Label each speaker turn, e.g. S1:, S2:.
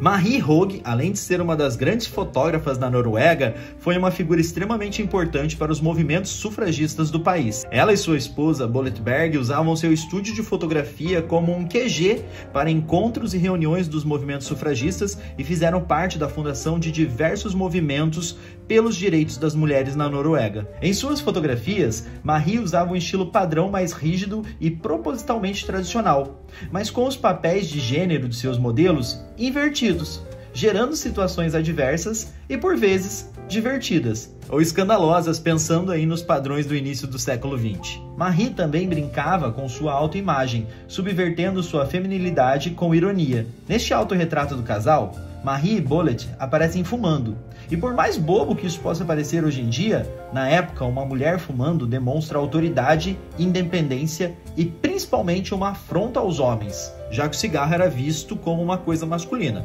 S1: Marie Hogue, além de ser uma das grandes fotógrafas da Noruega, foi uma figura extremamente importante para os movimentos sufragistas do país. Ela e sua esposa, Bolletberg, usavam seu estúdio de fotografia como um QG para encontros e reuniões dos movimentos sufragistas e fizeram parte da fundação de diversos movimentos pelos direitos das mulheres na Noruega. Em suas fotografias, Marie usava um estilo padrão mais rígido e propositalmente tradicional, mas com os papéis de gênero de seus modelos invertidos, gerando situações adversas e, por vezes, divertidas ou escandalosas, pensando aí nos padrões do início do século XX. Marie também brincava com sua autoimagem, subvertendo sua feminilidade com ironia. Neste autorretrato do casal, Marie e Bullet aparecem fumando. E por mais bobo que isso possa parecer hoje em dia, na época uma mulher fumando demonstra autoridade, independência e principalmente uma afronta aos homens, já que o cigarro era visto como uma coisa masculina.